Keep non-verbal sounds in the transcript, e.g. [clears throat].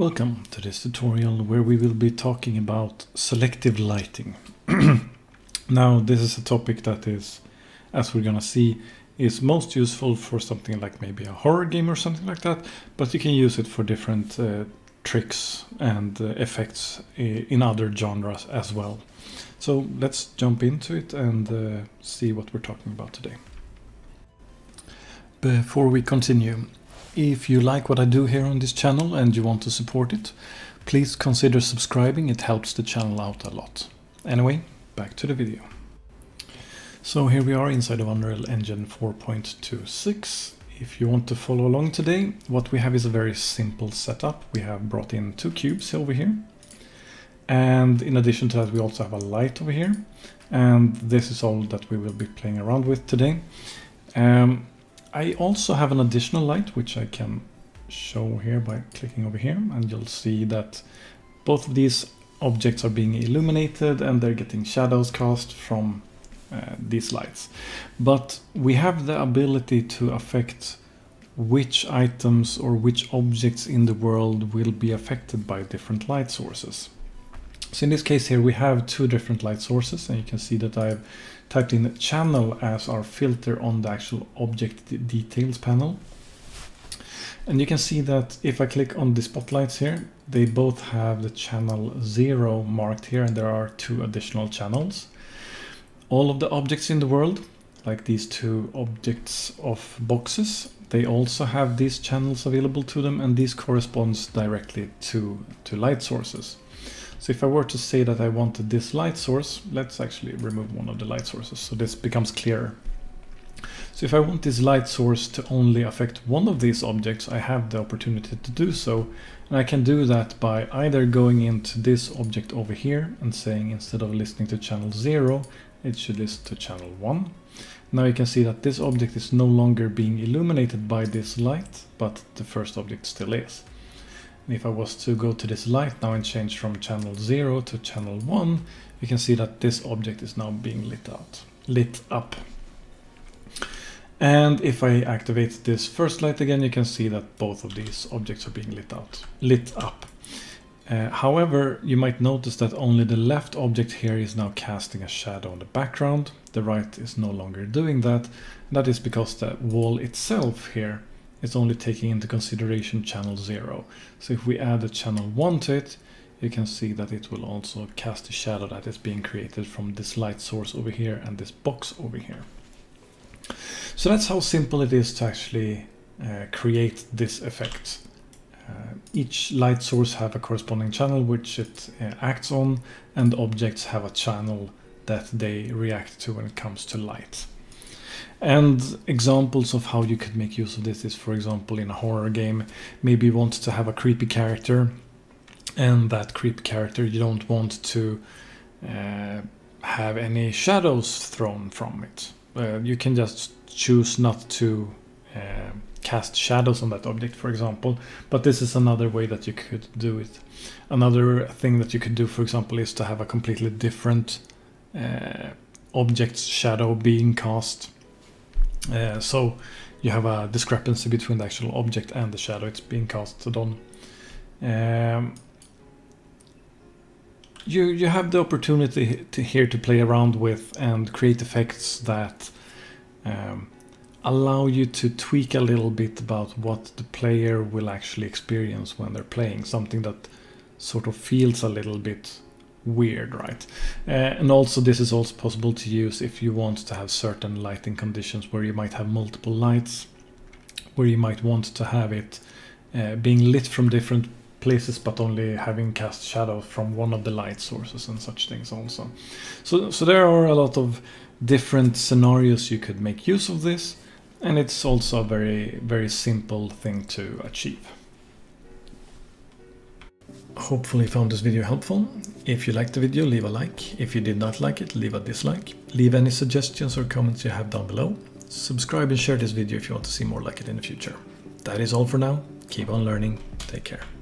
Welcome to this tutorial where we will be talking about selective lighting. [clears throat] now this is a topic that is, as we're gonna see, is most useful for something like maybe a horror game or something like that, but you can use it for different uh, tricks and uh, effects in other genres as well. So let's jump into it and uh, see what we're talking about today. Before we continue, if you like what I do here on this channel and you want to support it, please consider subscribing, it helps the channel out a lot. Anyway, back to the video. So here we are inside of Unreal Engine 4.26. If you want to follow along today, what we have is a very simple setup. We have brought in two cubes over here. And in addition to that, we also have a light over here. And this is all that we will be playing around with today. Um, I also have an additional light which I can show here by clicking over here and you'll see that both of these objects are being illuminated and they're getting shadows cast from uh, these lights. But we have the ability to affect which items or which objects in the world will be affected by different light sources. So in this case here we have two different light sources and you can see that I've typed in channel as our filter on the actual object details panel. And you can see that if I click on the spotlights here, they both have the channel 0 marked here and there are two additional channels. All of the objects in the world, like these two objects of boxes, they also have these channels available to them and these corresponds directly to, to light sources. So if I were to say that I wanted this light source, let's actually remove one of the light sources so this becomes clearer. So if I want this light source to only affect one of these objects, I have the opportunity to do so. And I can do that by either going into this object over here and saying instead of listening to channel 0, it should listen to channel 1. Now you can see that this object is no longer being illuminated by this light, but the first object still is if I was to go to this light now and change from channel 0 to channel 1, you can see that this object is now being lit out, lit up. And if I activate this first light again, you can see that both of these objects are being lit out, lit up. Uh, however, you might notice that only the left object here is now casting a shadow on the background. The right is no longer doing that. That is because the wall itself here it's only taking into consideration channel 0. So if we add a channel 1 to it, you can see that it will also cast a shadow that is being created from this light source over here and this box over here. So that's how simple it is to actually uh, create this effect. Uh, each light source have a corresponding channel which it uh, acts on and objects have a channel that they react to when it comes to light. And examples of how you could make use of this is, for example, in a horror game, maybe you want to have a creepy character, and that creepy character you don't want to uh, have any shadows thrown from it. Uh, you can just choose not to uh, cast shadows on that object, for example, but this is another way that you could do it. Another thing that you could do, for example, is to have a completely different uh, object's shadow being cast uh, so you have a discrepancy between the actual object and the shadow it's being casted on. Um, you you have the opportunity to here to play around with and create effects that um, allow you to tweak a little bit about what the player will actually experience when they're playing something that sort of feels a little bit weird, right? Uh, and also this is also possible to use if you want to have certain lighting conditions where you might have multiple lights, where you might want to have it uh, being lit from different places but only having cast shadow from one of the light sources and such things also. So, so there are a lot of different scenarios you could make use of this and it's also a very, very simple thing to achieve. Hopefully found this video helpful. If you liked the video, leave a like. If you did not like it, leave a dislike. Leave any suggestions or comments you have down below. Subscribe and share this video if you want to see more like it in the future. That is all for now. Keep on learning. Take care.